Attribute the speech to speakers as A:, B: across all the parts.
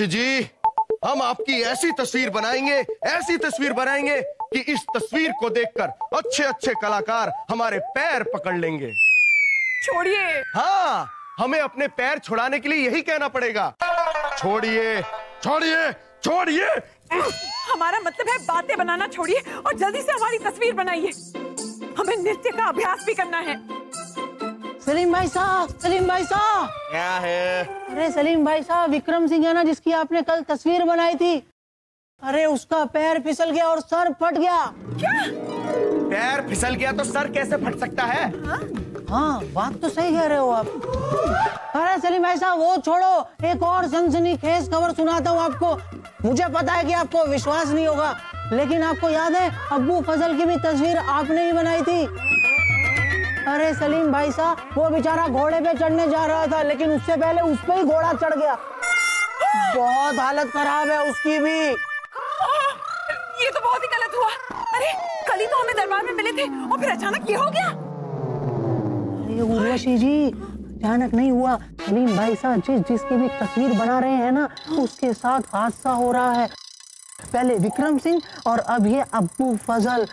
A: जी हम आपकी ऐसी तस्वीर बनाएँगे ऐसी तस्वीर बनाएँगे कि इस तस्वीर को देखकर अच्छे अच्छे कलाकार हमारे पैर पकड़ लेंगे।
B: छोड़िए।
A: हाँ हमें अपने पैर छुड़ाने के लिए यही कहना पड़ेगा। छोड़िए छोड़िए छोड़िए।
B: हमारा मतलब है बातें बनाना छोड़िए और जल्दी से हमारी तस्वीर बनाइए। हमें नृत्य का अभ्यास भी करना है।
C: सलीम भाई साहब सलीम भाई साहब।
A: क्या है?
C: अरे सलीम भाई साहब विक्रम सिंह है ना जिसकी आपने कल तस्वीर बनाई थी। अरे उसका पैर फिसल गया और सर फट गया। क्या?
A: पैर फिसल गया तो सर कैसे फट सकता है?
C: हाँ। बात तो सही कह रहे हो आप। अरे सलीम भाई साहब वो छोड़ो। एक और सनसनी खेज खबर सुनाता हूँ आपको। मुझे पता है कि आपको विश्वास नहीं होगा लेकिन आपको याद है अब्बू फजल की भी तस्वीर आपने ही बनाई थी। अरे सलीम भाई साहब वो बेचारा घोड़े पे चढ़ने जा रहा था लेकिन उससे पहले उस पे ही घोड़ा चढ़ गया। बहुत हालत खराब है उसकी भी।
B: बहुत ही गलत हुआ। अरे कल ही तो हमें दरबार में मिले थे और फिर अचानक ये हो गया।
C: अरे उर्वशी जी अचानक नहीं हुआ। सलीम भाई साहब जिस जिसकी भी तस्वीर बना रहे हैं ना उसके साथ हादसा हो रहा है। पहले विक्रम सिंह और अब ये अब्बू फजल।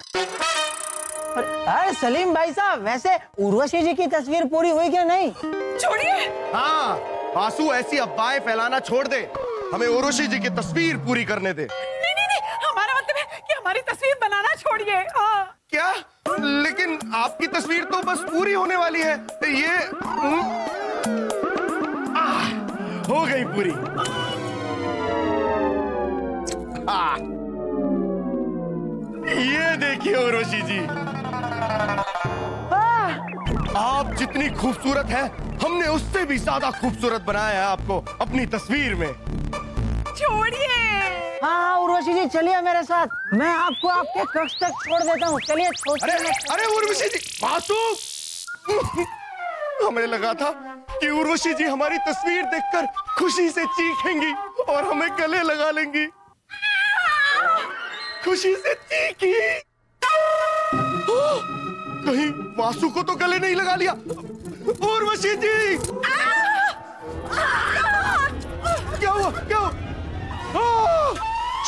C: अरे अरे सलीम भाई साहब वैसे उर्वशी जी की तस्वीर पूरी हुई क्या नहीं?
B: छोड़िए।
A: हाँ बासु ऐसी अफवाहें फैलाना छोड़ दे। हमें उर्वशी जी की तस्वीर पूरी करने दे
B: नहीं नहीं नहीं हमारा मतलब है कि हमारी तस्वीर बनाना छोड़िए हाँ।
A: क्या? लेकिन आपकी तस्वीर तो बस पूरी होने वाली है। ये हम्म, आह, हो गई पूरी। आह, ये देखिए उर्वशी जी। आप जितनी खूबसूरत है हमने उससे भी ज़्यादा खूबसूरत बनाया है आपको अपनी तस्वीर में।
B: छोड़िए।
C: हाँ हाँ उर्वशी जी चलिए मेरे साथ। मैं आपको आपके कक्ष तक छोड़ देता हूँ। चलिए
A: अरे अरे उर्वशी जी हमें लगा था कि उर्वशी जी हमारी तस्वीर देखकर खुशी से चीखेंगी और हमें गले लगा लेंगी। खुशी से चीखी। कहीं वासु को तो गले नहीं लगा लिया। उर्वशी जी!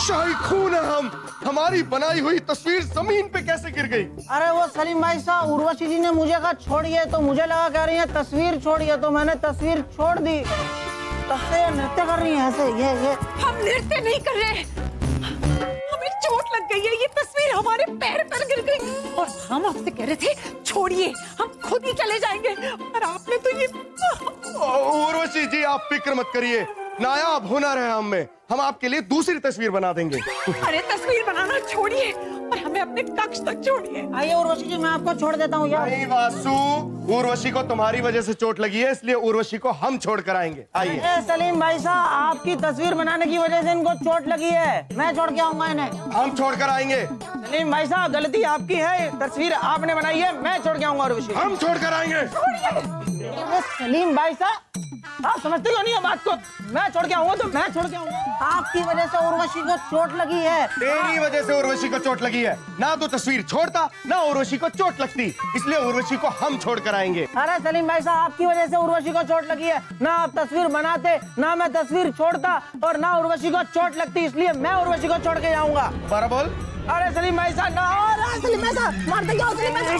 A: शाही खून है हम। हमारी बनाई हुई तस्वीर ज़मीन पे कैसे गिर गई?
C: अरे वो सलीम भाई साहब उर्वशी जी ने मुझे कहा छोड़िए। तो मुझे लगा कह रही है तस्वीर छोड़िए। तो मैंने तस्वीर छोड़ दी। तब से नृत्य कर रही है ऐसे ये ये।
B: हम नृत्य नहीं कर रहे हमें चोट लग गई है ये तस्वीर हमारे पैर पर गिर गई। और हम आपसे कह रहे थे छोड़िए हम खुद ही चले जाएँगे। और आपने तो ये
A: उर्वशी जी आप फ़िक्र मत करिए। नायाब हुनर है हम में। हम आपके लिए दूसरी तस्वीर बना देंगे।
B: अरे तस्वीर बनाना छोड़िए और हमें अपने कक्ष तक छोड़िए।
C: आइए उर्वशी जी मैं आपको छोड़ देता हूँ यार।
A: नहीं वासु उर्वशी को तुम्हारी वजह से चोट लगी है इसलिए उर्वशी को हम छोड़ कर आएँगे। आइए।
C: सलीम भाई साहब आपकी तस्वीर बनाने की वजह से इनको चोट लगी है। मैं छोड़ के आऊँगा इन्हें।
A: हम छोड़ कर आएँगे।
C: सलीम भाई साहब गलती आपकी है तस्वीर आपने बनाई है मैं छोड़ के आऊँगा उर्वशी।
A: हम छोड़ कर आएँगे।
C: सलीम भाई साहब आप समझते हो नहीं बात को? मैं छोड़ के आऊँगा तो मैं छोड़ के आऊँगा। आपकी वजह से उर्वशी को चोट लगी है।
A: तेरी वजह से उर्वशी को चोट लगी है। ना तो तस्वीर छोड़ता ना उर्वशी को चोट लगती। इसलिए उर्वशी को हम छोड़ कर आएँगे।
C: अरे सलीम भाई साहब आपकी वजह से उर्वशी को चोट लगी है। ना आप तस्वीर बनाते ना मैं तस्वीर छोड़ता और ना उर्वशी को चोट लगती इसलिए मैं उर्वशी को छोड़ के जाऊँगा।
A: बारा बोल।
C: अरे सलीम भाई साहब ना। अरे सलीम भाई साहब मारते क्या सलीम भाई साहब।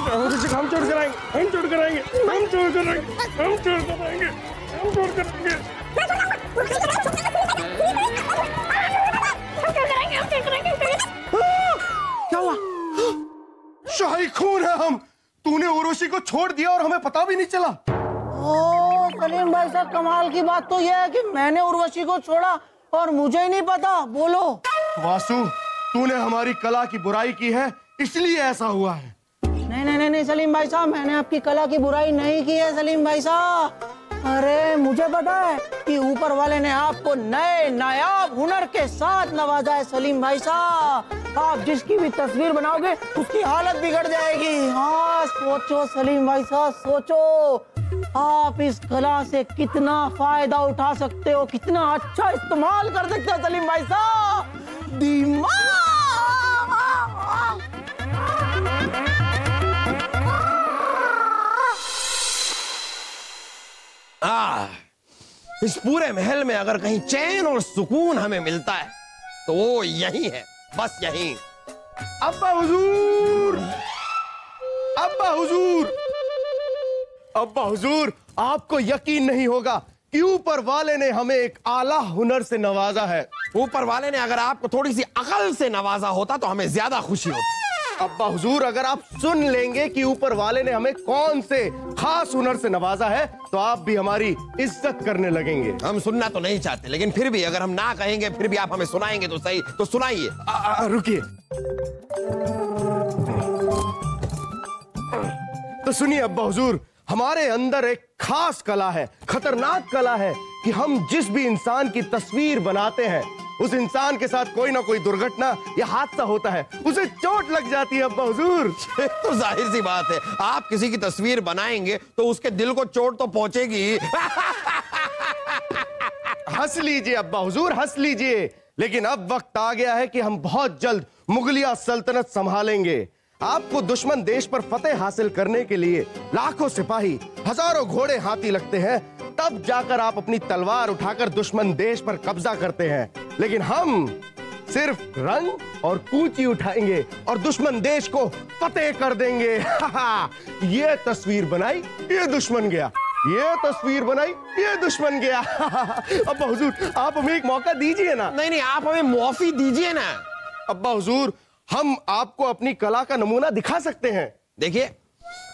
A: हम छोड़ कर आएँगे हम छोड़ कर आएँगे हम छोड़ कर आएँगे हम छोड़ कर आएँगे हम छोड़ कर आएँगे। खून है हम। तूने उर्वशी को छोड़ दिया और हमें पता भी नहीं चला।
C: ओ सलीम भाई साहब कमाल की बात तो यह है कि मैंने उर्वशी को छोड़ा और मुझे ही नहीं पता। बोलो।
A: वासु तूने हमारी कला की बुराई की है इसलिए ऐसा हुआ है।
C: नहीं नहीं नहीं नहीं सलीम भाई साहब मैंने आपकी कला की बुराई नहीं की है सलीम भाई साहब। अरे मुझे पता है कि ऊपर वाले ने आपको नए नायाब हुनर के साथ नवाजा है, सलीम भाई साहब। आप जिसकी भी तस्वीर बनाओगे, उसकी हालत बिगड़ जाएगी। हाँ सोचो सलीम भाई साहब, सोचो। आप इस कला से कितना फ़ायदा उठा सकते हो, कितना अच्छा इस्तेमाल कर सकते हो, सलीम भाई साहब। दिमाग!
D: आ, इस पूरे महल में अगर कहीं चैन और सुकून हमें मिलता है तो वो यही है बस यही।
A: अब्बा हुजूर! अब्बा हुजूर! अब्बा हुजूर आपको यकीन नहीं होगा कि ऊपर वाले ने हमें एक आला हुनर से नवाजा है।
D: ऊपर वाले ने अगर आपको थोड़ी सी अकल से नवाजा होता तो हमें ज़्यादा खुशी होती।
A: अब्बा हुजूर अगर आप सुन लेंगे कि ऊपर वाले ने हमें कौन से खास हुनर से नवाजा है तो आप भी हमारी इज़्ज़त करने लगेंगे।
D: हम सुनना तो नहीं चाहते लेकिन फिर भी अगर हम ना कहेंगे फिर भी आप हमें सुनाएँगे तो सही तो सुनाइए।
A: रुकिए। तो सुनिए अब्बा हुजूर हमारे अंदर एक खास कला है खतरनाक कला है कि हम जिस भी इंसान की तस्वीर बनाते हैं उस इंसान के साथ कोई ना कोई दुर्घटना या हादसा होता है। उसे चोट लग जाती है अब्बा हुजूर।
D: तो ज़ाहिर सी बात है आप किसी की तस्वीर बनाएँगे तो उसके दिल को चोट तो पहुंचेगी
A: हंस लीजिए अब्बा हुजूर हंस लीजिए। लेकिन अब वक्त आ गया है कि हम बहुत जल्द मुगलिया सल्तनत संभालेंगे। आपको दुश्मन देश पर फतेह हासिल करने के लिए लाखों सिपाही हज़ारों घोड़े हाथी लगते हैं। तब जाकर आप अपनी तलवार उठाकर दुश्मन देश पर कब्जा करते हैं। लेकिन हम सिर्फ़ रंग और कूची उठाएँगे और दुश्मन देश को फतेह कर देंगे। ये तस्वीर बनाई ये दुश्मन गया। ये तस्वीर बनाई ये दुश्मन गया। अब्बा हुजूर आप हमें एक मौका दीजिए ना।
D: नहीं नहीं आप हमें मुआफी दीजिए ना।
A: अब्बा हुजूर हम आपको अपनी कला का नमूना दिखा सकते हैं।
D: देखिए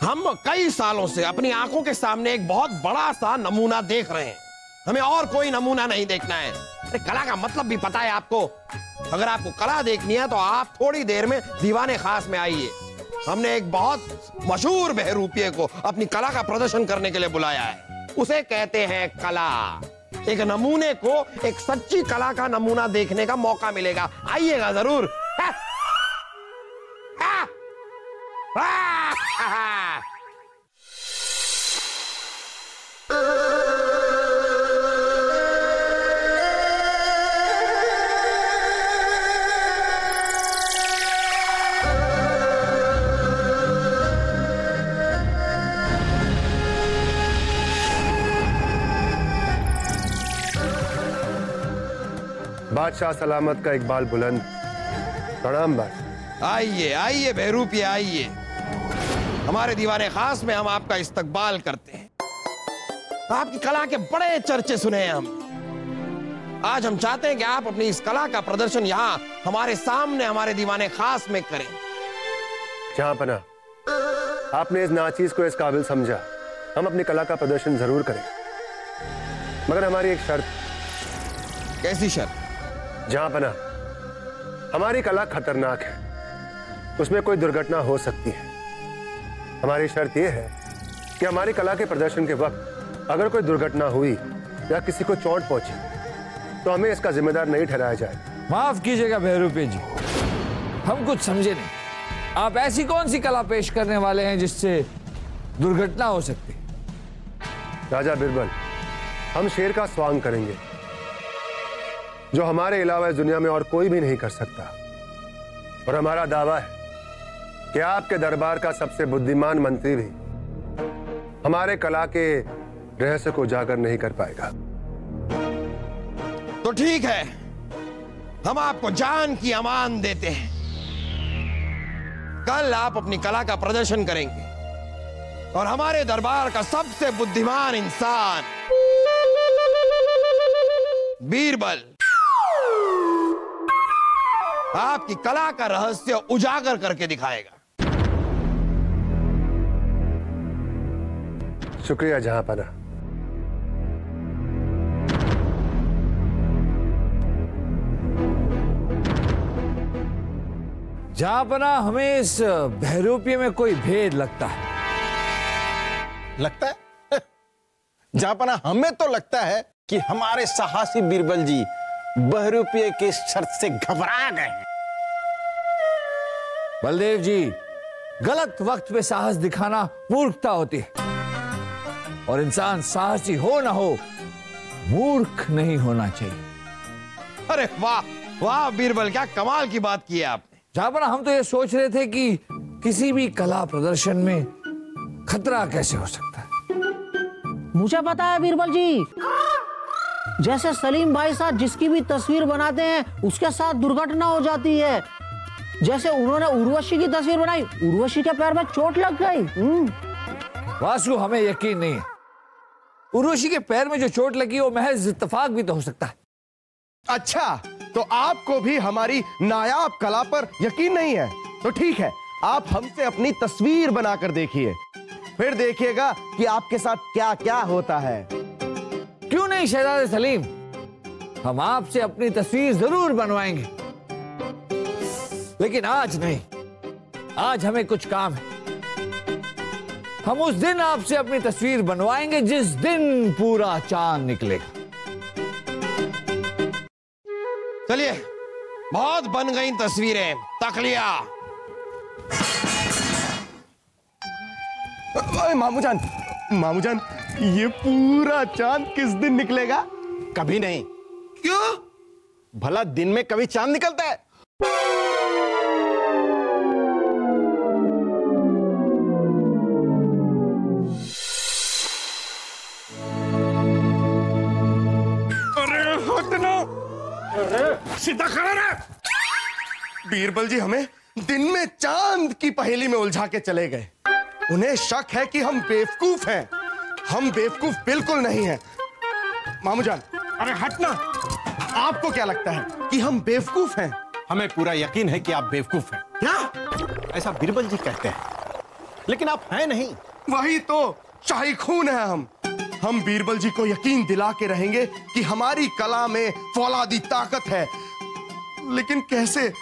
D: हम कई सालों से अपनी आँखों के सामने एक बहुत बड़ा सा नमूना देख रहे हैं। हमें और कोई नमूना नहीं देखना है। अरे, कला का मतलब भी पता है आपको? अगर आपको कला देखनी है तो आप थोड़ी देर में दीवाने खास में आइए। हमने एक बहुत मशहूर बहरूपिये को अपनी कला का प्रदर्शन करने के लिए बुलाया है। उसे कहते हैं कला। एक नमूने को एक सच्ची कला का नमूना देखने का मौका मिलेगा। आइएगा ज़रूर। हा! हा! हा!
E: बादशाह सलामत का इकबाल बुलंद। प्रणाम बादशाह
D: आइए आइए बहरूपिये आइए। हमारे दीवाने खास में हम आपका इस्तकबाल करते हैं। आपकी कला के बड़े चर्चे सुने हैं हम। आज हम चाहते हैं कि आप अपनी इस कला का प्रदर्शन यहाँ हमारे सामने हमारे दीवाने खास में करें।
E: जहाँ पना। आपने इस नाचीज को इस काबिल समझा। हम अपनी कला का प्रदर्शन ज़रूर करें। मगर हमारी एक शर्त।
D: कैसी शर्त?
E: जहाँ पना हमारी कला खतरनाक है। उसमें कोई दुर्घटना हो सकती है। हमारी शर्त यह है कि हमारी कला के प्रदर्शन के वक्त अगर कोई दुर्घटना हुई या किसी को चोट पहुँची तो हमें इसका जिम्मेदार नहीं ठहराया जाए।
F: माफ़ कीजिएगा बहरूपे जी। हम कुछ समझे नहीं। आप ऐसी कौन सी कला पेश करने वाले हैं जिससे दुर्घटना हो सकती?
E: राजा बिरबल हम शेर का स्वांग करेंगे। जो हमारे अलावा इस दुनिया में और कोई भी नहीं कर सकता। और हमारा दावा है कि आपके दरबार का सबसे बुद्धिमान मंत्री भी हमारे कला के रहस्य को उजागर नहीं कर पाएगा।
D: तो ठीक है, हम आपको जान की अमान देते हैं। कल आप अपनी कला का प्रदर्शन करेंगे और हमारे दरबार का सबसे बुद्धिमान इंसान, बीरबल। आपकी कला का रहस्य उजागर करके दिखाएगा।
E: शुक्रिया जहांपना
F: जहाँ पना हमें इस बहरूपीय में कोई भेद लगता है।
G: लगता है? जापाना हमें तो लगता है कि हमारे साहसी बीरबल जी बहरूपीय की शर्त से घबरा गए हैं।
F: बलदेव जी गलत वक्त पे साहस दिखाना मूर्खता होती है। और इंसान साहसी हो ना हो मूर्ख नहीं होना चाहिए।
D: अरे वाह वाह बीरबल क्या कमाल की बात की है आपने।
F: जहाँ हम तो ये सोच रहे थे कि किसी भी कला प्रदर्शन में खतरा कैसे हो सकता है।
C: मुझे पता है बीरबल जी। जैसे सलीम भाई साहब जिसकी भी तस्वीर बनाते हैं उसके साथ दुर्घटना हो जाती है। जैसे उन्होंने उर्वशी की तस्वीर बनाई उर्वशी के पैर में चोट लग गई। हम्म।
F: वासु हमें यकीन नहीं है। उर्वशी के पैर में जो चोट लगी वो महज इतफाक भी तो हो सकता है।
A: अच्छा तो आपको भी हमारी नायाब कला पर यकीन नहीं है? तो ठीक है आप हमसे अपनी तस्वीर बनाकर देखिए। फिर देखिएगा कि आपके साथ क्या क्या होता है।
F: क्यों नहीं शहजादे सलीम? हम आपसे अपनी तस्वीर ज़रूर बनवाएँगे। लेकिन आज नहीं। आज हमें कुछ काम है। हम उस दिन आपसे अपनी तस्वीर बनवाएँगे जिस दिन पूरा चाँद निकलेगा।
D: चलिए बहुत बन गई तस्वीरें। तक लिया।
A: ओए मामूजान मामूजान ये पूरा चाँद किस दिन निकलेगा?
G: कभी नहीं।
D: क्यों?
G: भला दिन में कभी चाँद निकलता है।
A: अरे सीधा खड़ा रह। बीरबल जी हमें दिन में चाँद की पहेली में उलझा के चले गए। उन्हें शक है कि हम बेवकूफ़ हैं। हम बेवकूफ़ बिल्कुल नहीं हैं। मामूजान अरे हटना आपको क्या लगता है कि हम बेवकूफ़ हैं?
G: हमें पूरा यकीन है कि आप बेवकूफ़ हैं।
A: क्या?
G: ऐसा बीरबल जी कहते हैं। लेकिन आप हैं नहीं।
A: वही तो शाही खून है हम। हम बीरबल जी को यकीन दिला के रहेंगे कि हमारी कला में फौलादी ताकत है। लेकिन कैसे?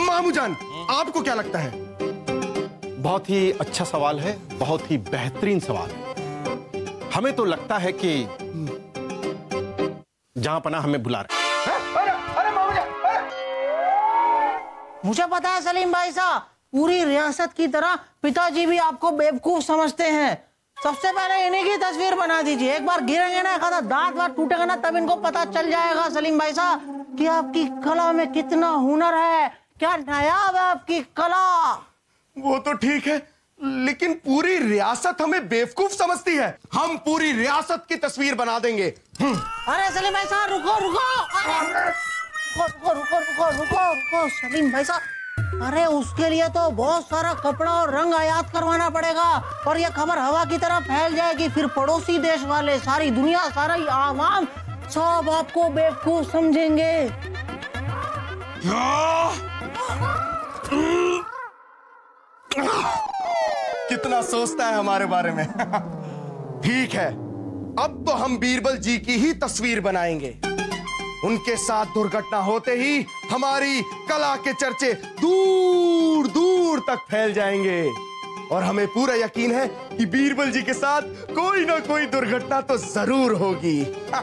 A: मामूजान आपको क्या लगता है?
G: बहुत ही अच्छा सवाल है बहुत ही बेहतरीन सवाल है। हमें तो लगता है कि जहाँ पना हमें बुला रहे
C: मुझे पता है सलीम भाई साहब पूरी रियासत की तरह पिताजी भी आपको बेवकूफ़ समझते हैं। सबसे पहले इन्हीं की तस्वीर बना दीजिए। एक बार गिरेंगे ना आधा दांत वात टूटेगा ना तब इनको पता चल जाएगा सलीम भाई साहब कि आपकी कला में कितना हुनर है। क्या नायाब है आपकी कला?
A: वो तो ठीक है लेकिन पूरी रियासत हमें बेवकूफ़ समझती है। हम पूरी रियासत की तस्वीर बना देंगे। हम्म,
C: अरे सलीम भाई साहब रुको रुको। रुको रुको रुको रुको रुको सलीम भाई साहब। अरे उसके लिए तो बहुत सारा कपड़ा और रंग आयात करवाना पड़ेगा और ये खबर हवा की तरह फैल जाएगी। फिर पड़ोसी देश वाले सारी दुनिया सारा ही आवाम सब आपको बेवकूफ़ समझेंगे।
A: कितना सोचता है हमारे बारे में ठीक है अब तो हम बीरबल जी की ही तस्वीर बनाएँगे उनके साथ दुर्घटना होते ही हमारी कला के चर्चे दूर दूर तक फैल जाएँगे और हमें पूरा यकीन है कि बीरबल जी के साथ कोई ना कोई दुर्घटना तो ज़रूर होगी ला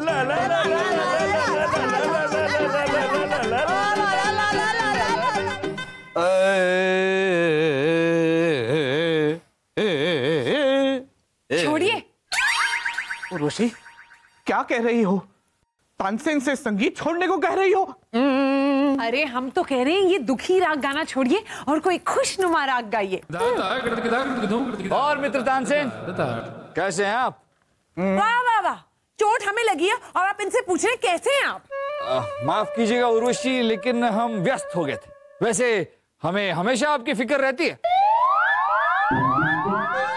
A: ला ला ला ला ला ला ला ला ला ला ला ला
B: छोड़िए
H: उर्वशी क्या कह रही हो तानसेन से संगीत छोड़ने को कह रही हो
B: अरे हम तो कह रहे हैं ये दुखी राग गाना छोड़िए और कोई खुशनुमा राग गाइए
F: और मित्र तानसेन कैसे हैं आप
B: वाह वाह वाह चोट हमें लगी है और आप इनसे पूछ रहे कैसे हैं आप
F: माफ़ कीजिएगा उर्वशी लेकिन हम व्यस्त हो गए थे वैसे हमें हमेशा आपकी फ़िक्र रहती है।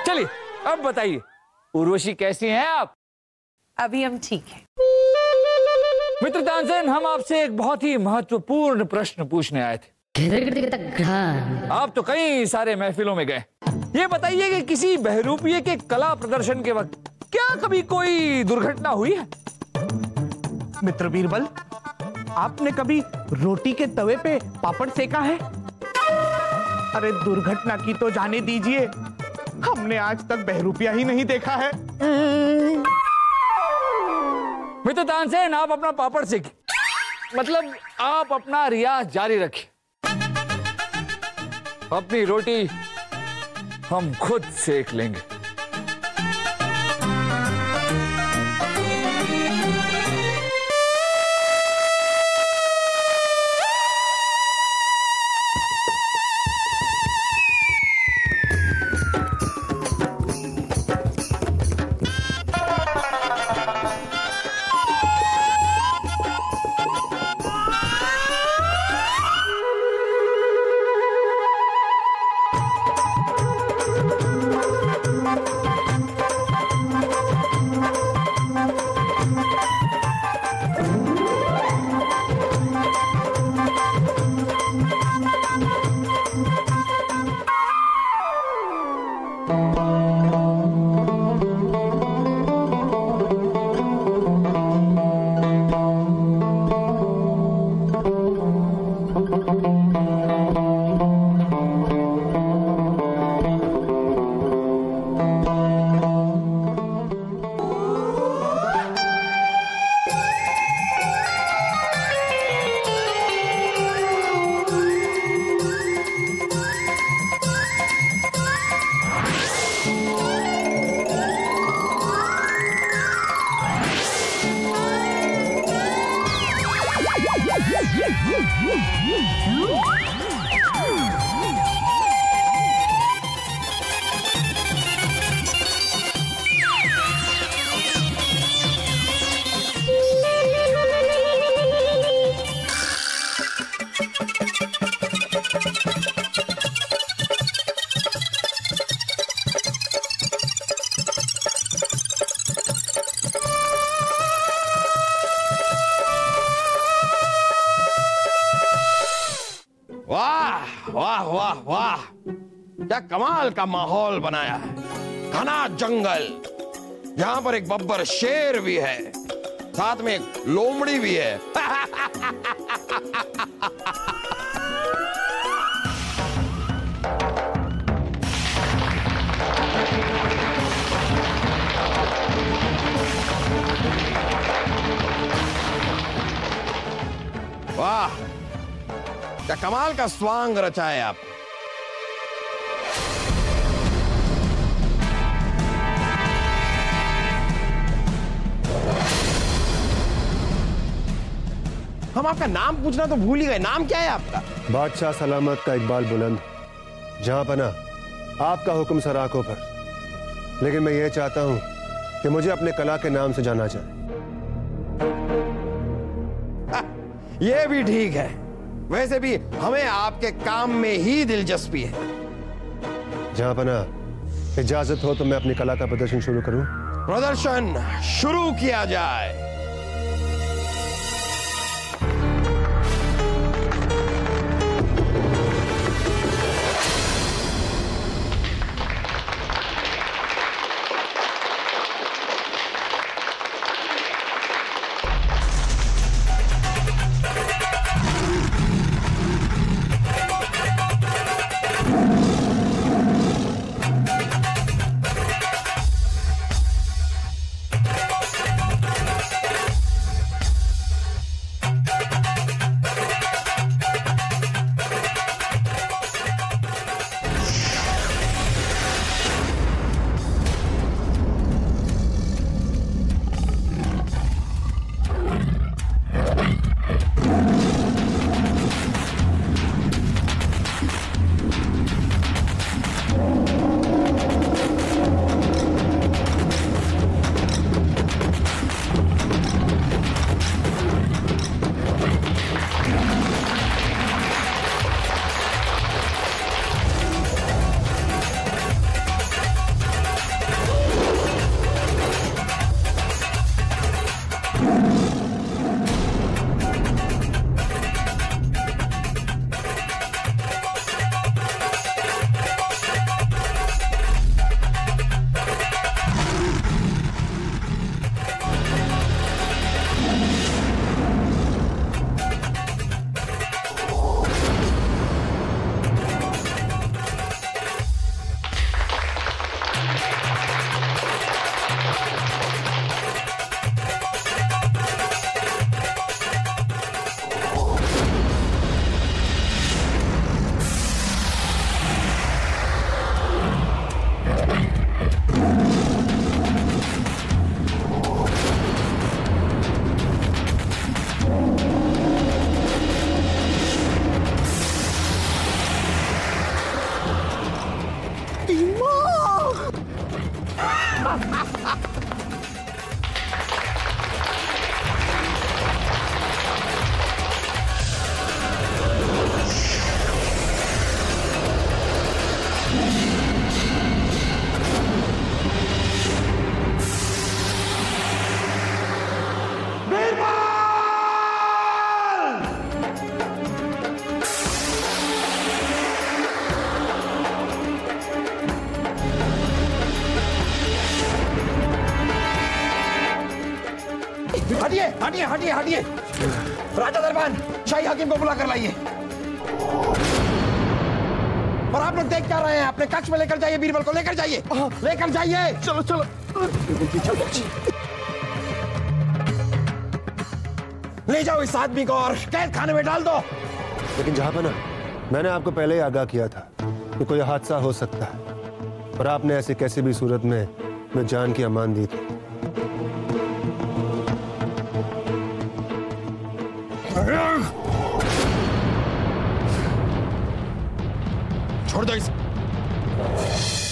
F: चलिए अब बताइए उर्वशी कैसी हैं आप?
B: अभी हम ठीक हैं।
F: मित्र तानसेन हम आपसे एक बहुत ही महत्वपूर्ण प्रश्न पूछने आए थे। आप तो कई सारे महफिलों में गए। ये बताइए कि किसी बहरूपिये के कला प्रदर्शन के वक्त क्या कभी कोई दुर्घटना हुई है?
H: मित्र बीरबल आपने कभी रोटी के तवे पे पापड़ सेका है? अरे दुर्घटना की तो जाने दीजिए। हमने आज तक बहरूपिया ही नहीं देखा है।
F: मित्र तानसेन, आप अपना पापड़ सीख। मतलब आप अपना रियाज जारी रखें। अपनी रोटी हम खुद सेक लेंगे।
D: माहौल बनाया है। घना जंगल। यहाँ पर एक बब्बर शेर भी है। साथ में एक लोमड़ी भी है। वाह, क्या कमाल का स्वांग रचा है आप। हम आपका नाम पूछना तो भूल ही गए। नाम क्या है आपका?
E: बादशाह सलामत का इकबाल बुलंद। जहाँ पना आपका हुक्म सर आँखों पर। लेकिन मैं ये चाहता हूँ कि मुझे अपने कला के नाम से जाना जाए।
D: ये भी ठीक है। वैसे भी हमें आपके काम में ही दिलचस्पी है।
E: जहाँ पना इजाज़त हो तो मैं अपनी कला का प्रदर्शन शुरू करूँ।
D: प्रदर्शन शुरू किया जाए। हकीम को बुला कर लाइए। और आप लोग देख क्या रहे हैं? अपने कक्ष में लेकर जाइए बीरबल को लेकर जाइए। लेकर जाइए।
A: चलो चलो।
D: ले जाओ इस आदमी को और कैद खाने में डाल दो।
E: लेकिन जहाँ पर ना मैंने आपको पहले ही आगाह किया था कि कोई हादसा हो सकता है। और आपने ऐसी कैसी भी सूरत में मैं जान की अमान दी थी।
D: छोड़ दो इसे।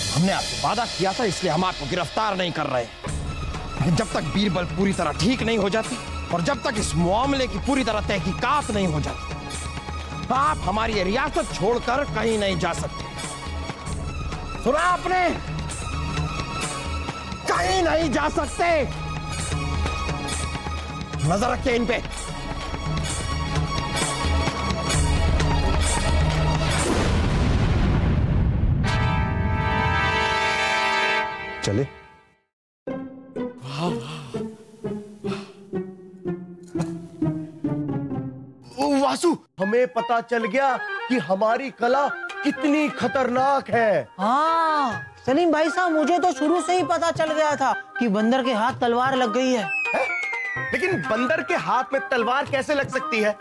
D: हमने आपसे वादा किया था, इसलिए हम आपको गिरफ़्तार नहीं कर रहे। लेकिन जब तक बीरबल पूरी तरह ठीक नहीं हो जाती, और जब तक इस मामले की पूरी तरह तहकीकात नहीं हो जाती, आप हमारी रियासत छोड़कर कहीं नहीं जा सकते। सुना आपने? कहीं नहीं जा सकते। नज़र रखिए इन पे।
A: हमें पता चल गया कि हमारी कला कितनी खतरनाक है।
C: हाँ सलीम भाई साहब मुझे तो शुरू से ही पता चल गया था कि बंदर के हाथ तलवार लग गई है। है?
A: लेकिन बंदर के हाथ में तलवार कैसे लग सकती है?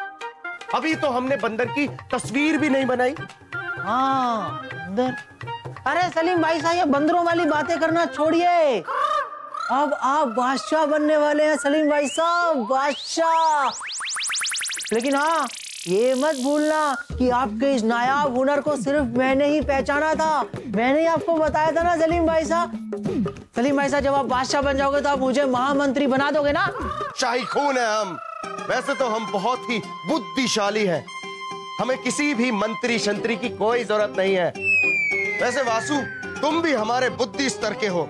A: अभी तो हमने बंदर की तस्वीर भी नहीं बनाई।
C: हाँ बंदर। अरे सलीम भाई साहब ये बंदरों वाली बातें करना छोड़िए। अब आप बादशाह बनने वाले हैं सलीम भाई साहब बादशाह। लेकिन हाँ ये मत भूलना कि आपके इस नायाब हुनर को सिर्फ़ मैंने ही पहचाना था। मैंने ही आपको बताया था ना सलीम भाई साहब। सलीम भाई साहब जब आप बादशाह बन जाओगे तो आप मुझे महामंत्री बना दोगे ना?
A: शाही खून है हम। वैसे तो हम बहुत ही बुद्धिशाली हैं। हमें किसी भी मंत्री शंत्री की कोई ज़रूरत नहीं है। वैसे वासु तुम भी हमारे बुद्धि स्तर के हो।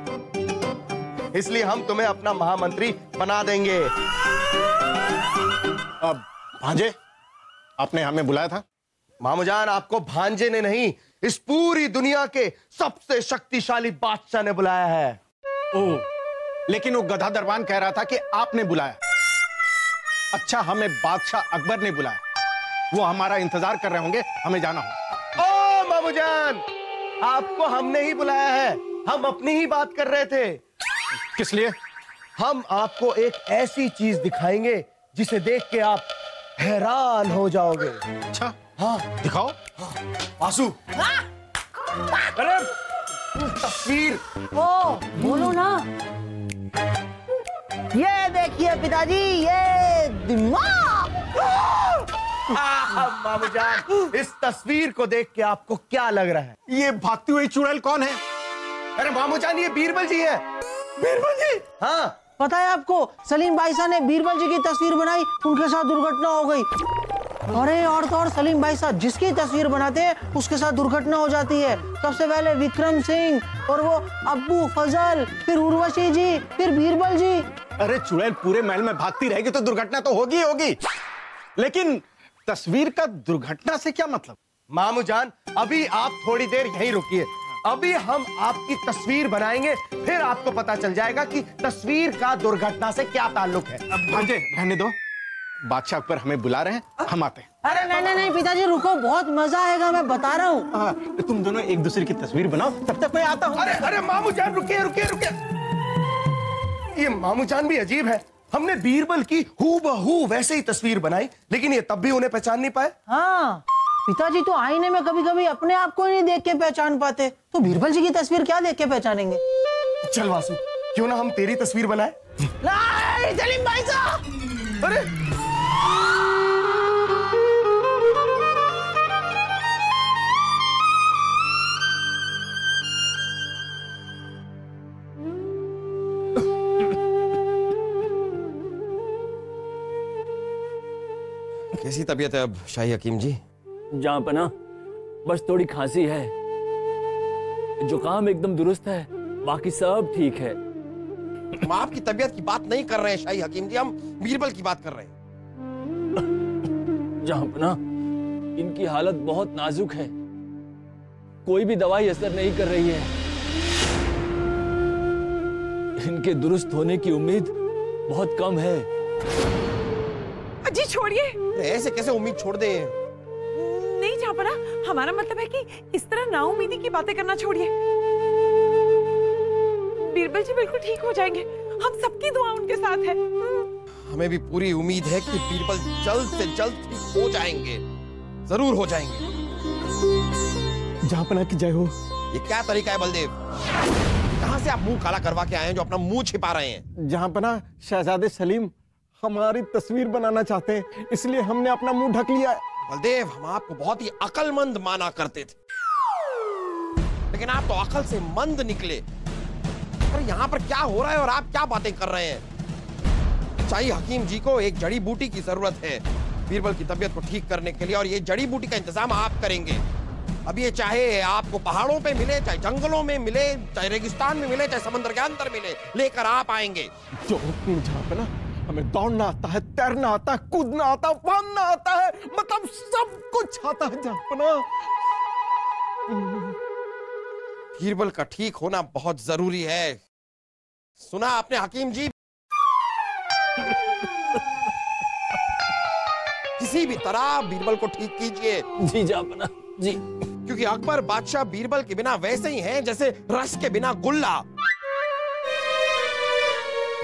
A: इसलिए हम तुम्हें अपना महामंत्री बना देंगे।
G: अब भांजे आपने हमें बुलाया था?
A: मामूजान आपको भांजे ने नहीं इस पूरी दुनिया के सबसे शक्तिशाली बादशाह ने बुलाया है।
G: ओ लेकिन वो गधा दरबान कह रहा था कि आपने बुलाया। अच्छा हमें बादशाह अकबर ने बुलाया। वो हमारा इंतज़ार कर रहे होंगे हमें जाना हो
A: ओ मामूजान आपको हमने ही बुलाया है। हम अपनी ही बात कर रहे थे।
G: किस लिए?
A: हम आपको एक ऐसी चीज़ दिखाएँगे जिसे देख के आप हैरान हो जाओगे।
G: अच्छा।
A: हाँ।
G: दिखाओ।
A: आँसू अरे तस्वीर।
C: ओ बोलो ना। ये देखिए पिताजी ये दिमाग।
A: मामूजान इस तस्वीर को देख के आपको क्या लग रहा है?
G: ये भागती हुई चुड़ैल कौन है?
A: अरे मामूजान ये बीरबल जी है। बीरबल जी? हाँ।
C: पता है आपको सलीम भाई साहब ने बीरबल जी की तस्वीर बनाई उनके साथ दुर्घटना हो गई। अरे और तो और सलीम भाई साहब जिसकी तस्वीर बनाते हैं उसके साथ दुर्घटना हो जाती है। सबसे पहले विक्रम सिंह और वो अब्बू फजल फिर उर्वशी जी फिर बीरबल जी।
G: अरे चुड़ैल पूरे महल में भागती रहेगी तो दुर्घटना तो होगी होगी। लेकिन तस्वीर का दुर्घटना से क्या मतलब?
A: मामूजान अभी आप थोड़ी देर यहीं रुकिए। अभी हम आपकी तस्वीर बनाएँगे फिर आपको पता चल जाएगा कि तस्वीर का दुर्घटना से क्या ताल्लुक है।
G: अब भांजे रहने दो। बादशाह अकबर हमें बुला रहे हैं हम आते हैं।
C: अरे नहीं नहीं नहीं पिताजी रुको बहुत मज़ा आएगा मैं बता रहा हूँ।
G: हाँ, तुम दोनों एक दूसरे की तस्वीर बनाओ तब तक मैं आता हूँ।
A: अरे अरे मामूजान रुकिए रुकिए रुकिए। ये मामूजान भी अजीब है। हमने बीरबल की हु बहू वैसे ही तस्वीर बनाई लेकिन ये तब भी उन्हें पहचान नहीं पाए।
C: हाँ। पिताजी तो आईने में कभी कभी अपने आप को नहीं देख के पहचान पाते। तो बीरबल जी की तस्वीर क्या देख के पहचानेंगे?
A: चल वासु क्यों ना हम तेरी तस्वीर बनाए?
C: सलीम भाई साहब!
A: अरे!
D: कैसी तबीयत है अब शाही हकीम जी?
F: जहाँ पना बस थोड़ी खांसी है। जुकाम एकदम दुरुस्त है। बाकी सब ठीक है।
D: हम आपकी तबीयत की बात नहीं कर रहे हैं शाही हकीम जी। हम बीरबल की बात कर रहे हैं।
F: जहाँ पना इनकी हालत बहुत नाजुक है। कोई भी दवाई असर नहीं कर रही है। इनके दुरुस्त होने की उम्मीद बहुत कम है।
B: अजी छोड़िए।
D: ऐसे कैसे उम्मीद छोड़ दे?
B: जा हमारा मतलब है कि इस तरह नाउमीदी की बातें करना छोड़िए। बीरबल जी बिल्कुल ठीक हो जाएँगे। हम सबकी दुआ उनके साथ है।
D: हमें भी पूरी उम्मीद है कि बीरबल जल्द से जल्द ठीक हो जाएँगे। ज़रूर हो जाएँगे।
G: जहापना की जय हो।
D: ये क्या तरीका है बलदेव? कहाँ से आप मुँह काला करवा के आए हैं जो अपना मुँह छिपा रहे हैं?
G: जहाँ पना शहजादे सलीम हमारी तस्वीर बनाना चाहते हैं इसलिए हमने अपना मुँह ढक लिया है।
D: बलदेव, हम आपको बहुत ही अकलमंद माना करते थे। लेकिन आप तो अकल से मंद निकले। पर यहाँ पर क्या हो रहा है और आप क्या बातें कर रहे हैं? चाहिए हकीम जी को एक जड़ी बूटी की ज़रूरत है बीरबल की तबीयत को ठीक करने के लिए और ये जड़ी बूटी का इंतज़ाम आप करेंगे। अब ये चाहे आपको पहाड़ों पे मिले, चाहे जंगलों में मिले, चाहे रेगिस्तान में मिले, चाहे समंदर के अंदर मिले, लेकर आप आएँगे।
G: जो जहापना हमें दौड़ना आता है तैरना आता है कूदना आता है फानना आता है। मतलब सब कुछ आता है जापना।
D: बीरबल का ठीक होना बहुत ज़रूरी है। सुना आपने हकीम जी? किसी भी तरह बीरबल को ठीक कीजिए।
C: जी जापना। जी।
D: क्योंकि अकबर बादशाह बीरबल के बिना वैसे ही हैं जैसे रस के बिना गुल्ला।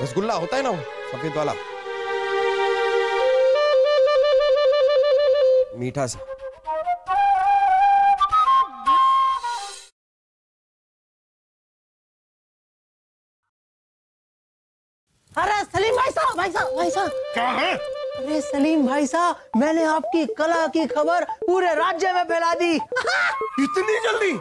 D: रसगुल्ला होता है ना वो, सफ़ेद वाला। मीठा सा।
C: अरे सलीम भाई साहब भाई साहब भाई साहब।
G: क्या है?
C: अरे सलीम भाई साहब मैंने आपकी कला की खबर पूरे राज्य में फैला दी।
G: इतनी जल्दी?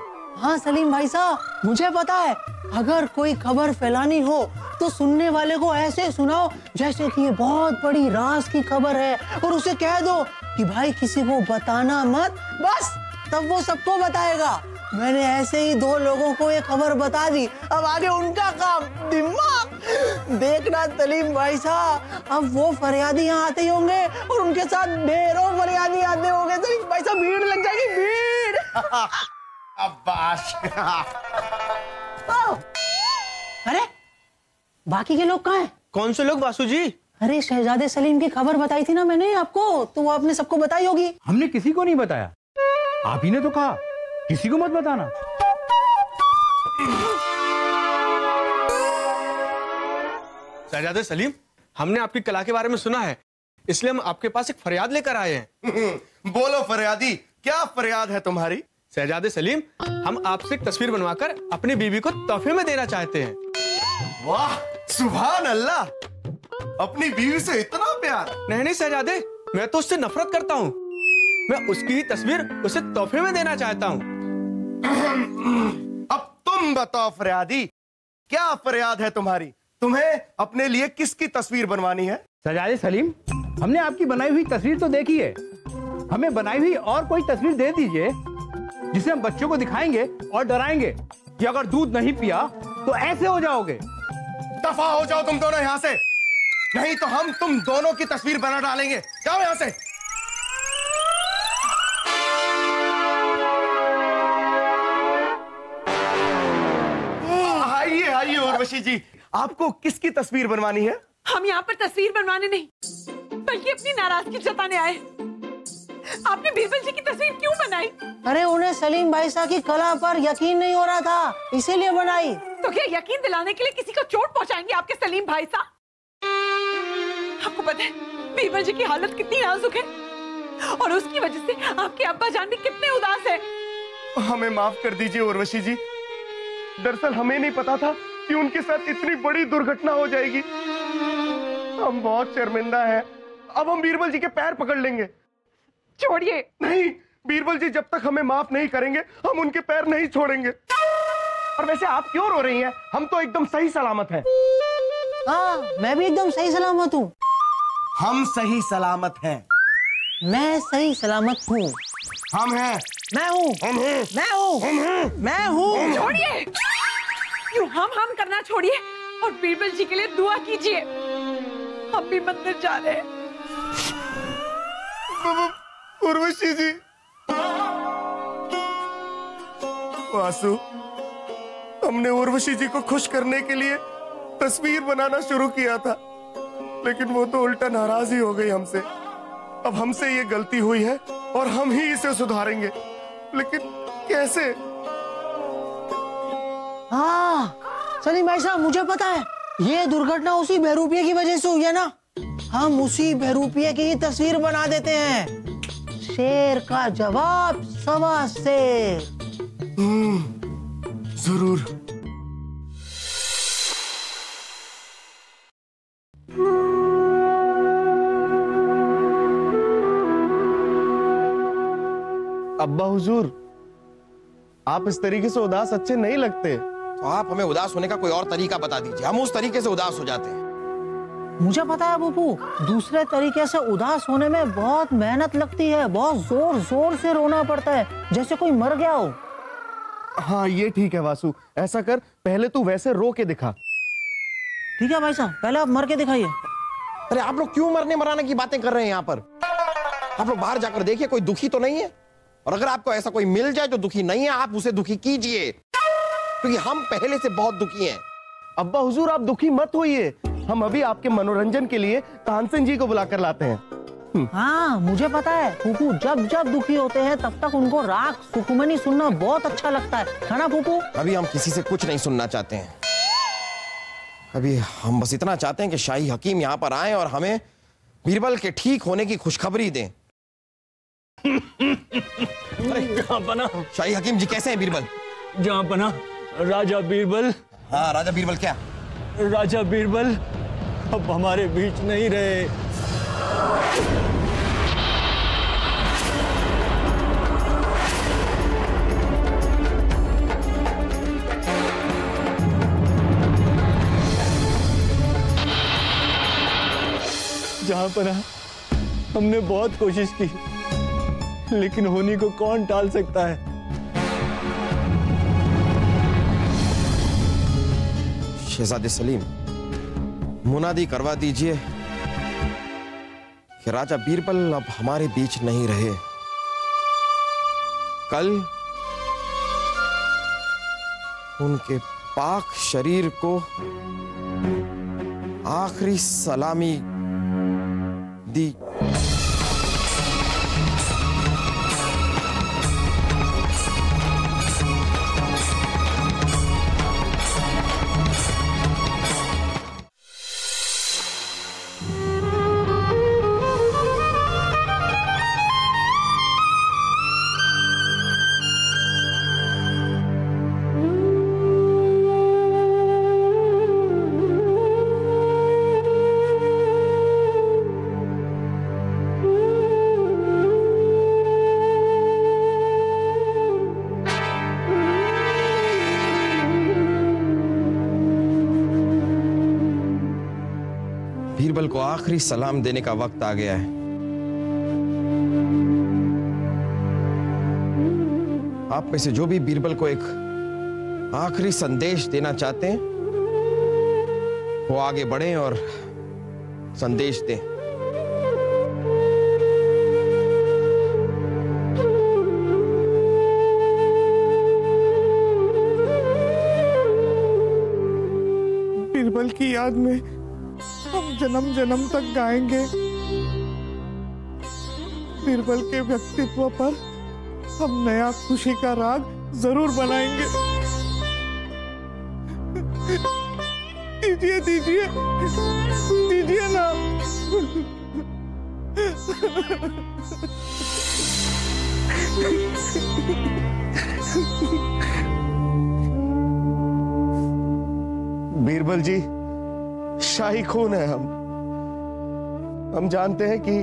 C: हाँ सलीम भाई साहब मुझे पता है अगर कोई खबर फैलानी हो तो सुनने वाले को ऐसे सुनाओ जैसे कि ये बहुत बड़ी राज की खबर है और उसे कह दो कि भाई किसी को बताना मत बस तब वो सबको बताएगा। मैंने ऐसे ही दो लोगों को ये खबर बता दी। अब आगे उनका काम दिमाग। देखना तलीम भाई साहब अब वो फरियादी यहाँ आते ही होंगे और उनके साथ ढेरों फरियादी आते होंगे। सलीम भाई साहब भीड़ लग जाएगी भीड़। अरे बाकी के लोग कहाँ हैं?
H: कौन से लोग वासु जी
C: अरे शहजादे सलीम की खबर बताई थी ना मैंने आपको तो वो आपने सबको बताई होगी।
I: हमने किसी को नहीं बताया। आप ही ने तो कहा। किसी को मत बताना।
H: शहजादे सलीम हमने आपकी कला के बारे में सुना है। इसलिए हम आपके पास एक फरियाद लेकर आए हैं।
A: बोलो फरियादी क्या फरियाद है तुम्हारी?
H: शहजादे सलीम हम आपसे एक तस्वीर बनवाकर अपनी बीवी को तोहफे में देना चाहते हैं।
A: वाह! सुभान अल्लाह अपनी बीवी से इतना प्यार।
H: नहीं नहीं शहजादे मैं तो उससे नफरत करता हूँ। मैं उसकी ही तस्वीर उसे तोहफे में देना चाहता हूँ।
A: अब तुम बताओ फरियादी क्या फरियाद है तुम्हारी? तुम्हें अपने लिए किसकी तस्वीर बनवानी है?
I: सजादे सलीम हमने आपकी बनाई हुई तस्वीर तो देखी है। हमें बनाई हुई और कोई तस्वीर दे दीजिए जिसे हम बच्चों को दिखाएँगे और डराएँगे कि अगर दूध नहीं पिया तो ऐसे हो जाओगे।
A: दफ़ा हो जाओ तुम दोनों यहाँ से। नहीं तो हम तुम दोनों की तस्वीर बना डालेंगे। जाओ यहाँ से। आइए आइए उर्वशी जी। आपको किसकी तस्वीर बनवानी है?
B: हम यहाँ पर तस्वीर बनवाने नहीं, बल्कि अपनी नाराज़गी जताने आए आपने बीरबल जी की तस्वीर क्यों बनाई?
C: अरे उन्हें सलीम भाई साहब की कला पर यकीन नहीं हो रहा था इसीलिए बनाई।
B: तो क्या यकीन दिलाने के लिए किसी को चोट पहुंचाएँगे आपके सलीम भाई साहब? आपको पता है बीरबल जी की हालत कितनी नाजुक है। और उसकी वजह से आपके अब्बा जान भी कितने उदास है।
A: हमें माफ़ कर दीजिए उर्वशी जी। दरअसल हमें नहीं पता था कि उनके साथ इतनी बड़ी दुर्घटना हो जाएगी। हम बहुत शर्मिंदा हैं। अब हम बीरबल जी के पैर पकड़ लेंगे।
B: छोड़िए।
A: नहीं बीरबल जी जब तक हमें माफ़ नहीं करेंगे हम उनके पैर नहीं छोड़ेंगे। और वैसे आप क्यों रो रही हैं? हम तो एकदम सही सलामत हैं।
C: हाँ मैं भी एकदम सही सलामत हूँ।
A: हम सही सलामत हैं।
C: मैं सही सलामत हूँ।
A: हम हैं।
C: मैं हूँ। मैं हूँ। मैं हूँ।
B: छोड़िए। यूँ हम हम करना छोड़िए और बीरबल जी के लिए दुआ कीजिए। हम भी मंदिर जा रहे हैं।
A: उर्वशी जी। वासु, हमने उर्वशी जी को खुश करने के लिए तस्वीर बनाना शुरू किया था, लेकिन वो तो उल्टा नाराज़ ही हो गई हमसे। अब हमसे ये गलती हुई है और हम ही इसे सुधारेंगे। लेकिन कैसे?
C: हाँ सलीम भाई साहब, मुझे पता है, ये दुर्घटना उसी बहरूपिये की वजह से हुई है ना? हम उसी बहरूपिये की ही तस्वीर बना देते हैं। शेर का जवाब सवा शेर।
A: ज़रूर। अब्बा हुजूर आप इस तरीके से उदास अच्छे नहीं लगते।
D: तो आप हमें उदास होने का कोई और तरीका बता दीजिए। हम उस तरीके से उदास हो जाते हैं।
C: मुझे पता है बुपू दूसरे तरीके से उदास होने में बहुत मेहनत लगती है बहुत ज़ोर ज़ोर से रोना पड़ता है जैसे कोई मर गया हो।
A: हाँ ये ठीक है वासु। ऐसा कर पहले तू वैसे रो के दिखा।
C: ठीक है भाई साहब पहले आप मर के दिखाइए।
D: अरे आप लोग क्यों मरने मराने की बातें कर रहे हैं यहाँ पर? आप लोग बाहर जाकर देखिए कोई दुखी तो नहीं है? और अगर आपको ऐसा कोई मिल जाए जो दुखी नहीं है आप उसे दुखी कीजिए। क्योंकि हम पहले से बहुत दुखी हैं।
A: अब्बा हुजूर आप दुखी मत होइए। हम अभी आपके मनोरंजन के लिए तानसेन जी को बुलाकर लाते हैं।
C: हाँ मुझे पता है फूफू जब जब दुखी होते हैं तब तक उनको राग सुकुमनी सुनना बहुत अच्छा लगता है। है ना फूफू?
D: अभी हम किसी से कुछ नहीं सुनना चाहते हैं। अभी हम बस इतना चाहते हैं कि शाही हकीम यहाँ पर आए और हमें बीरबल के ठीक होने की खुशखबरी दें।
J: बना?
D: शाही हकीम जी कैसे हैं बीरबल?
J: जहाँ बना? राजा बीरबल।
D: हाँ राजा बीरबल क्या?
J: राजा बीरबल, अब हमारे बीच नहीं रहे। जहाँ पर हमने बहुत कोशिश की, लेकिन होनी को कौन टाल सकता है?
D: शहजादे सलीम, मुनादी करवा दीजिए कि राजा बीरबल अब हमारे बीच नहीं रहे। कल उनके पाक शरीर को आखिरी सलामी दी आखिरी सलाम देने का वक्त आ गया है। आप में से जो भी बीरबल को एक आखिरी संदेश देना चाहते हैं, वो आगे बढ़े और संदेश दें।
H: बीरबल की याद में जन्म जन्म तक गाएँगे। बीरबल के व्यक्तित्व पर हम नया खुशी का राग ज़रूर बनाएँगे। दीजिए दीजिए दीजिए ना।
A: बीरबल जी शाही खून है हम। हम जानते हैं कि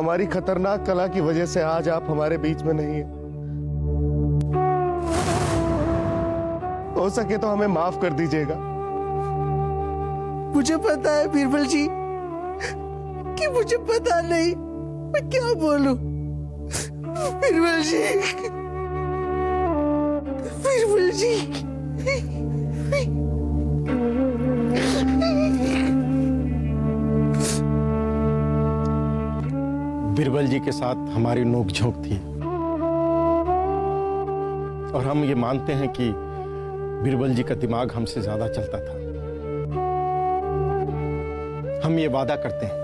A: हमारी खतरनाक कला की वजह से आज आप हमारे बीच में नहीं है। हो सके तो हमें माफ़ कर दीजिएगा।
H: मुझे पता है बीरबल जी, कि मुझे पता नहीं मैं क्या बोलूँ। बीरबल जी बीरबल जी।
G: बिरबल जी के साथ हमारी नोकझोंक थी। और हम ये मानते हैं कि बीरबल जी का दिमाग हमसे ज़्यादा चलता था। हम ये वादा करते हैं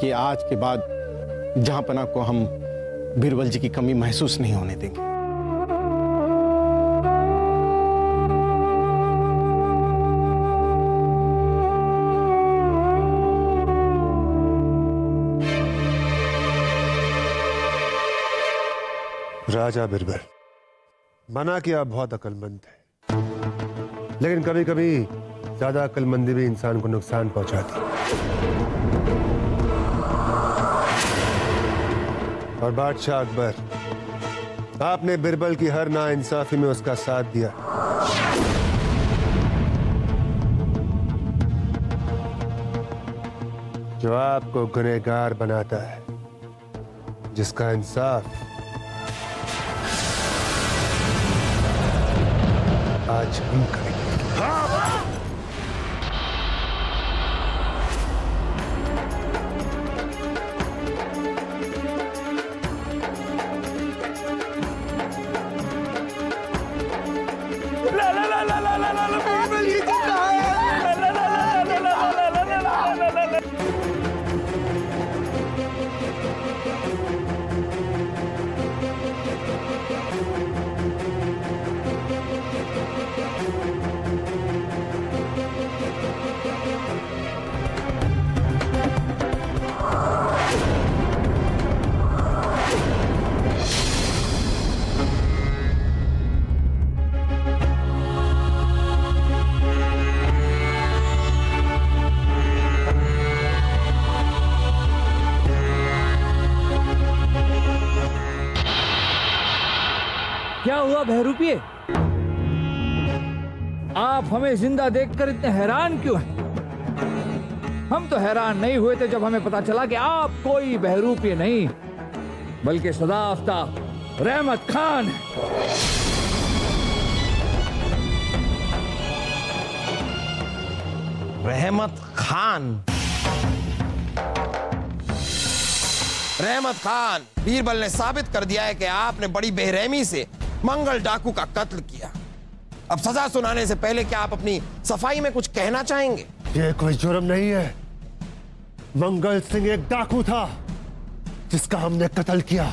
G: कि आज के बाद जहाँ पना को हम बीरबल जी की कमी महसूस नहीं होने देंगे।
E: राजा बिरबल, मना कि आप बहुत अकलमंद हैं। लेकिन कभी कभी ज़्यादा अकलमंदी भी इंसान को नुकसान पहुंचाती और बादशाह अकबर, आपने बिरबल की हर नाइंसाफी में उसका साथ दिया। जो आपको गुनहगार बनाता है, जिसका इंसाफ आज हम करेंगे।
F: बहरूपिए आप हमें ज़िंदा देखकर इतने हैरान क्यों हैं? हम तो हैरान नहीं हुए थे जब हमें पता चला कि आप कोई बहरूपिए नहीं, बल्कि सदाफ्ता रहमत खान हैं।
D: रहमत खान। रहमत खान, बीरबल ने साबित कर दिया है कि आपने बड़ी बेरहमी से मंगल डाकू का कत्ल किया। अब सजा सुनाने से पहले क्या आप अपनी सफ़ाई में कुछ कहना चाहेंगे?
E: ये कोई जुर्म नहीं है। मंगल सिंह एक डाकू था जिसका हमने कत्ल किया।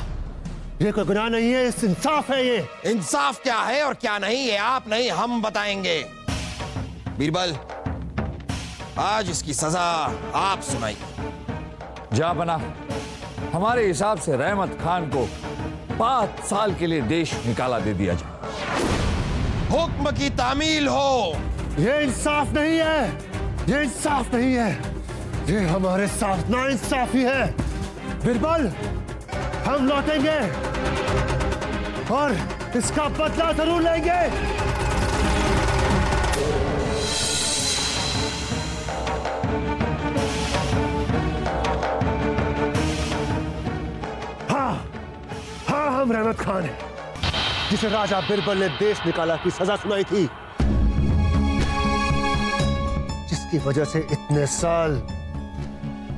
E: ये कोई गुनाह नहीं है इस इंसाफ है ये।
D: इंसाफ क्या है और क्या नहीं ये आप नहीं हम बताएँगे। बीरबल आज इसकी सजा आप सुनाई
F: जा बना। हमारे हिसाब से रहमत खान को पाँच साल के लिए देश निकाला दे दिया जाए।
D: हुक्म की तामील हो।
E: ये इंसाफ नहीं है। ये इंसाफ नहीं है। ये हमारे साथ ना इंसाफी है। बिरबल हम लौटेंगे और इसका बदला ज़रूर लेंगे। हम रहमत खान है, जिसे राजा बिरबल ने देश निकाला की सजा सुनाई थी, जिसकी वजह से इतने साल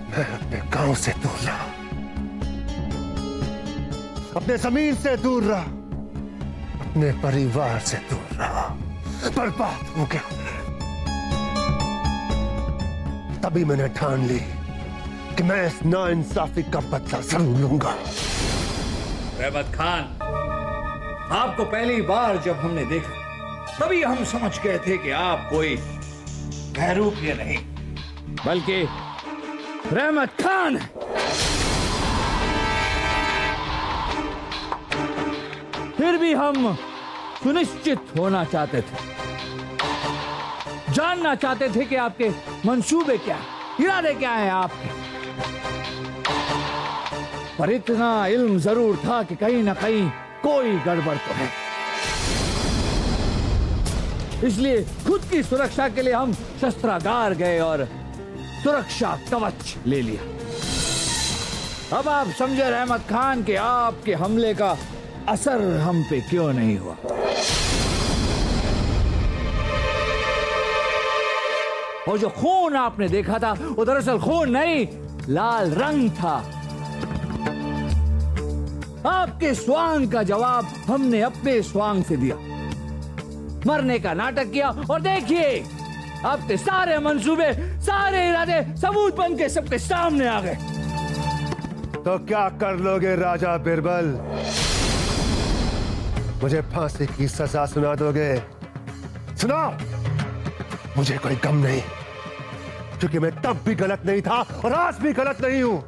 E: मैं अपने गाँव से दूर रहा। अपने ज़मीन से दूर रहा, अपने परिवार से दूर रहा। बर्बाद हो गया। तभी मैंने ठान ली कि मैं इस ना नाइंसाफी का बदला ज़रूर लूँगा।
F: रहमत खान, आपको पहली बार जब हमने देखा, तभी हम समझ गए थे कि आप कोई बहरूपिय नहीं। बल्कि रहमत खान फिर भी हम सुनिश्चित होना चाहते थे। जानना चाहते थे कि आपके मंसूबे क्या इरादे क्या हैं आपके। पर इतना इल्म ज़रूर था कि कहीं ना कहीं कोई गड़बड़ तो है। इसलिए खुद की सुरक्षा के लिए हम शस्त्रागार गए और सुरक्षा कवच ले लिया। अब आप समझे रहमत खान के आपके हमले का असर हम पे क्यों नहीं हुआ? और जो खून आपने देखा था, वो दरअसल खून नहीं, लाल रंग था। आपके स्वांग का जवाब हमने अपने स्वांग से दिया। मरने का नाटक किया और देखिए, आपके सारे मंसूबे, सारे इरादे सबूत बन के सबके सामने आ गए।
E: तो क्या कर लोगे राजा बिरबल? मुझे फांसी की सजा सुना दोगे? सुनाओ मुझे कोई गम नहीं, क्योंकि मैं तब भी गलत नहीं था और आज भी गलत नहीं हूँ।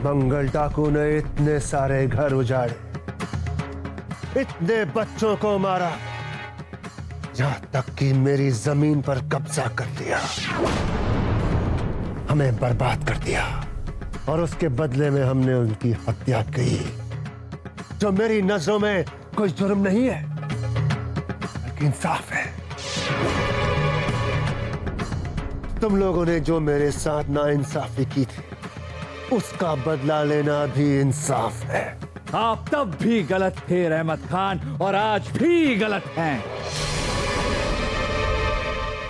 E: मंगल डाकू ने इतने सारे घर उजाड़े। इतने बच्चों को मारा। यहाँ तक कि मेरी ज़मीन पर कब्जा कर दिया। हमें बर्बाद कर दिया। और उसके बदले में हमने उनकी हत्या की। जो मेरी नज़रों में कोई जुर्म नहीं है, बल्कि इंसाफ है। तुम लोगों ने जो मेरे साथ ना नाइंसाफी की थी उसका बदला लेना भी इंसाफ है।
F: आप तब भी गलत थे रहमत खान और आज भी गलत हैं।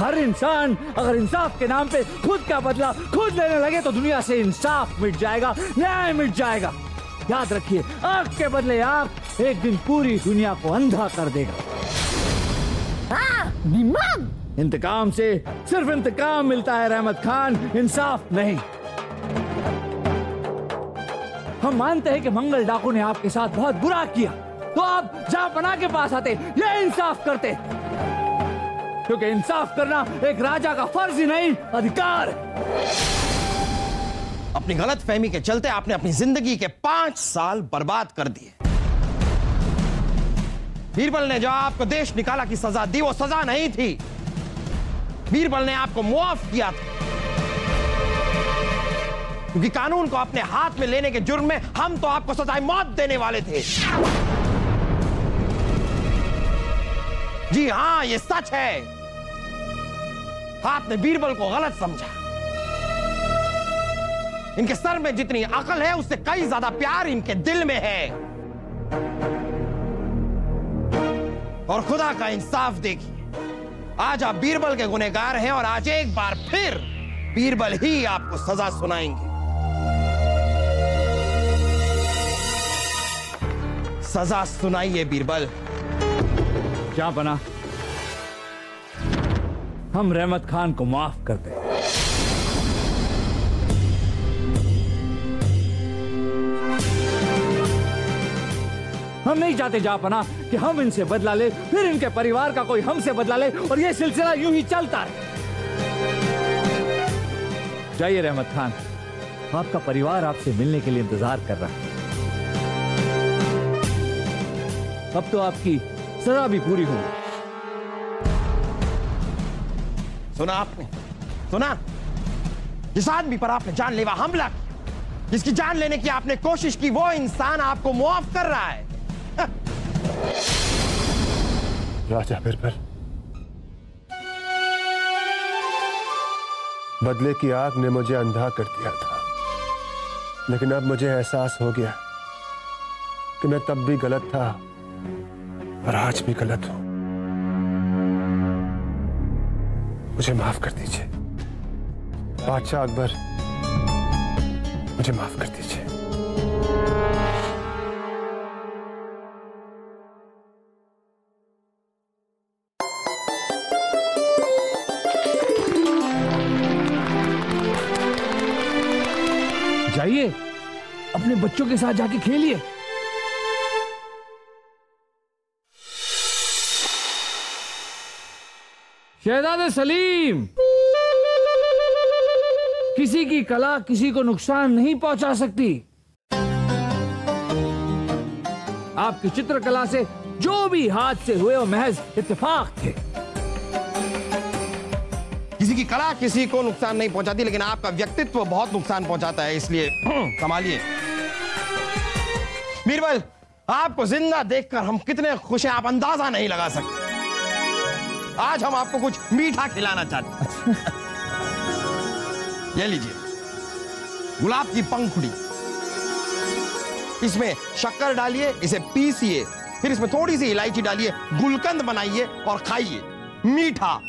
F: हर इंसान अगर इंसाफ के नाम पे खुद का बदला खुद लेने लगे तो दुनिया से इंसाफ मिट जाएगा न्याय मिट जाएगा। याद रखिए आग के बदले आग एक दिन पूरी दुनिया को अंधा कर देगा। इंतकाम से सिर्फ़ इंतकाम मिलता है रहमत खान इंसाफ नहीं। हम मानते हैं कि मंगल डाकू ने आपके साथ बहुत बुरा किया। तो आप जहाँ बना के पास आते, ये इंसाफ करते। क्योंकि इंसाफ करना एक राजा का फ़र्ज़ ही नहीं, अधिकार।
D: अपनी गलत फहमी के चलते आपने अपनी ज़िंदगी के पाँच साल बर्बाद कर दिए। बीरबल ने जो आपको देश निकाला की सजा दी, वो सजा नहीं थी। बीरबल ने आपको मुआफ किया था। क्योंकि कानून को अपने हाथ में लेने के जुर्म में हम तो आपको सजाए मौत देने वाले थे। जी हाँ, ये सच है। आपने बीरबल को गलत समझा। इनके सर में जितनी अकल है, उससे कई ज़्यादा प्यार इनके दिल में है। और खुदा का इंसाफ देखिए। आज आप बीरबल के गुनेगार हैं और आज एक बार फिर बीरबल ही आपको सजा सुनाएँगे। सजा सुनाइए बीरबल।
F: क्या बना? हम रहमत खान को माफ़ कर दें। हम नहीं चाहते जा पना कि हम इनसे बदला ले, फिर इनके परिवार का कोई हमसे बदला ले, और ये सिलसिला यूँ ही चलता है जाइए रहमत खान, आपका परिवार आपसे मिलने के लिए इंतज़ार कर रहा है। अब तो आपकी सजा भी पूरी होगी।
D: सुना आपने? सुना? जिस आदमी पर आपने जानलेवा हमला किया जिसकी जान लेने की आपने कोशिश की वो इंसान आपको मुआफ कर रहा है।
E: राजा बिरबल बदले की आग ने मुझे अंधा कर दिया था। लेकिन अब मुझे एहसास हो गया कि मैं तब भी गलत था। और आज भी गलत हूँ। मुझे माफ़ कर दीजिए। बादशाह अकबर, मुझे माफ़ कर दीजिए।
F: जाइए, अपने बच्चों के साथ जाके खेलिए। शहजादे सलीम! किसी की कला किसी को नुकसान नहीं पहुँचा सकती। आपकी चित्रकला से जो भी हादसे हुए वो महज इत्तेफाक थे।
D: किसी की कला किसी को नुकसान नहीं पहुंचाती, लेकिन आपका व्यक्तित्व बहुत नुकसान पहुंचाता है, इसलिए संभालिए। बीरबल, आपको ज़िंदा देखकर हम कितने खुश हैं, आप अंदाज़ा नहीं लगा सकते। आज हम आपको कुछ मीठा खिलाना चाहते ये लीजिए। गुलाब की पंखुड़ी। इसमें शक्कर डालिए, इसे पीसिए, फिर इसमें थोड़ी सी इलायची डालिए, गुलकंद बनाइए और खाइए। मीठा।